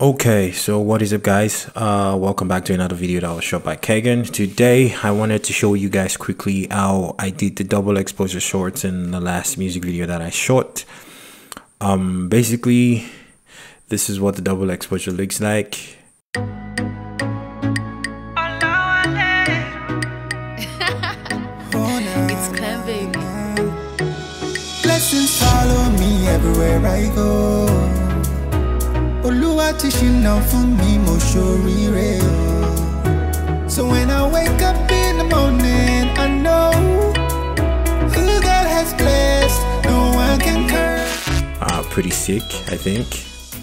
Okay, so what is up guys? Uh, welcome back to another video that was shot by Kagan. Today, I wanted to show you guys quickly how I did the double exposure shorts in the last music video that I shot. Um, basically, this is what the double exposure looks like. It's Clem Baby. Blessings follow me everywhere I go. So when I wake up in the morning, I know who God has blessed, no one can curse. uh, pretty sick, I think.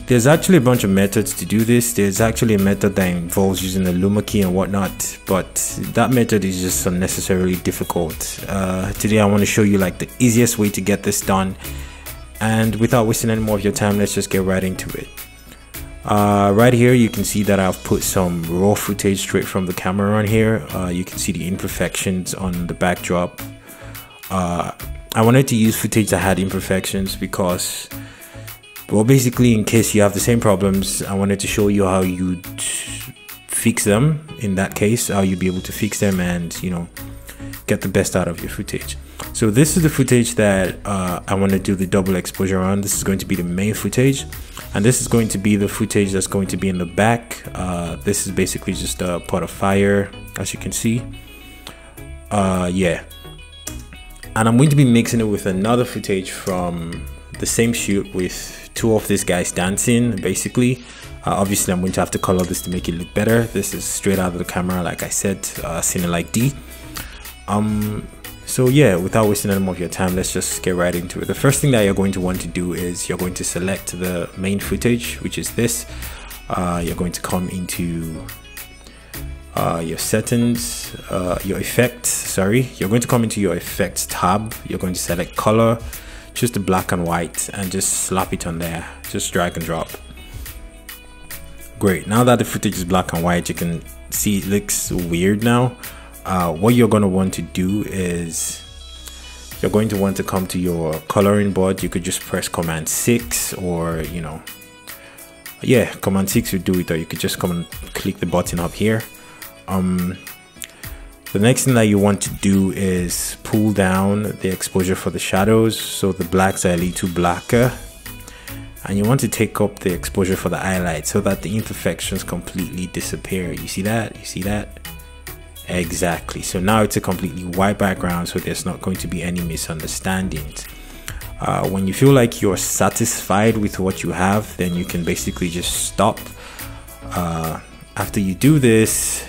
There's actually a bunch of methods to do this. There's actually a method that involves using the Luma key and whatnot, but that method is just unnecessarily difficult. Uh, today I want to show you like the easiest way to get this done. And without wasting any more of your time, let's just get right into it. Uh, right here, you can see that I've put some raw footage straight from the camera on here. Uh, you can see the imperfections on the backdrop. Uh, I wanted to use footage that had imperfections because well, basically, in case you have the same problems, I wanted to show you how you'd fix them. In that case, how you'd be able to fix them and, you know, get the best out of your footage. So this is the footage that uh, I want to do the double exposure on. This is going to be the main footage. And this is going to be the footage that's going to be in the back. Uh, this is basically just a pot of fire, as you can see. Uh, yeah. And I'm going to be mixing it with another footage from the same shoot with two of these guys dancing basically uh, obviously i'm going to have to color this to make it look better this is straight out of the camera like i said uh like d um so yeah without wasting any more of your time let's just get right into it. The first thing that you're going to want to do is you're going to select the main footage which is this. Uh, you're going to come into uh, your settings uh, your effects sorry. You're going to come into your effects tab. You're going to select color choose the black and white and just slap it on there. Just drag and drop. Great. Now that the footage is black and white you can see it looks weird now uh, what you're going to want to do is you're going to want to come to your coloring board. You could just press command 6 or you know yeah command 6 would do it or you could just come and click the button up here. Um the next thing that you want to do is pull down the exposure for the shadows so the blacks are a little blacker. And you want to take up the exposure for the highlights so that the imperfections completely disappear. You see that? You see that exactly so now it's a completely white background so there's not going to be any misunderstandings uh, when you feel like you're satisfied with what you have then you can basically just stop uh, after you do this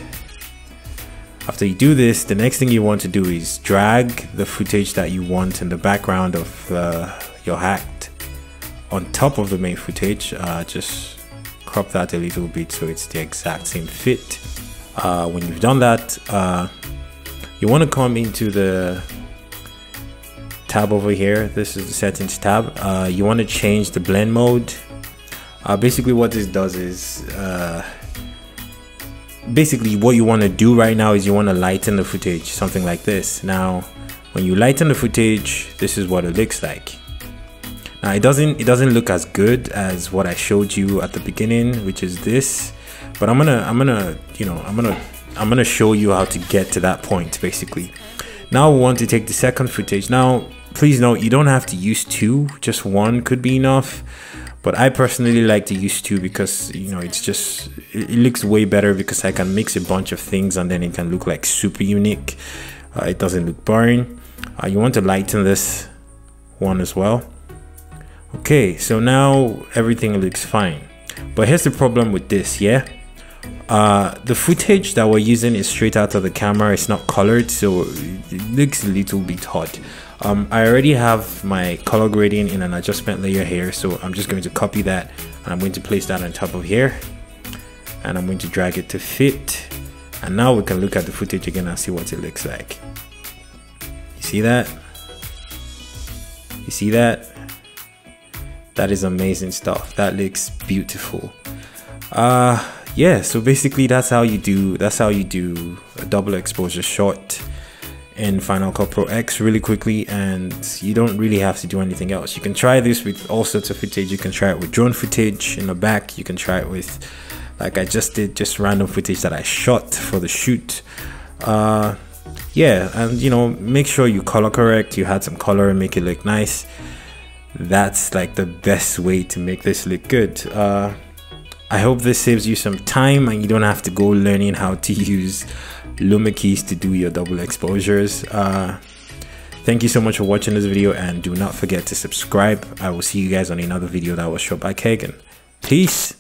after you do this, the next thing you want to do is drag the footage that you want in the background of uh, your act on top of the main footage. Uh, just crop that a little bit so it's the exact same fit. Uh, when you've done that, uh, you want to come into the tab over here. This is the settings tab. Uh, you want to change the blend mode. Uh, basically, what this does is basically what you want to do right now is you want to lighten the footage something like this now when you lighten the footage this is what it looks like now it doesn't it doesn't look as good as what i showed you at the beginning which is this but i'm gonna i'm gonna you know i'm gonna i'm gonna show you how to get to that point basically now we want to take the second footage now please note you don't have to use two just one could be enough but I personally like to use two because you know it's just it, looks way better because I can mix a bunch of things and then it can look like super unique. Uh, it doesn't look boring. Uh, you want to lighten this one as well. Okay, so now everything looks fine. But here's the problem with this, yeah. Uh, the footage that we're using is straight out of the camera. It's not colored, so it looks a little bit hot. Um, I already have my color grading in an adjustment layer here, so I'm just going to copy that and I'm going to place that on top of here and I'm going to drag it to fit and now we can look at the footage again and see what it looks like. You see that? You see that? That is amazing stuff. That looks beautiful. Uh yeah, so basically that's how you do that's how you do a double exposure shot in Final Cut Pro X really quickly and you don't really have to do anything else. You can try this with all sorts of footage. You can try it with drone footage in the back. You can try it with, like I just did, just random footage that I shot for the shoot. Uh, yeah, and you know, make sure you color correct. You had some color and make it look nice. That's like the best way to make this look good. Uh, I hope this saves you some time and you don't have to go learning how to use Luma keys to do your double exposures. Uh, thank you so much for watching this video and do not forget to subscribe. I will see you guys on another video that was shot by Kagan. Peace.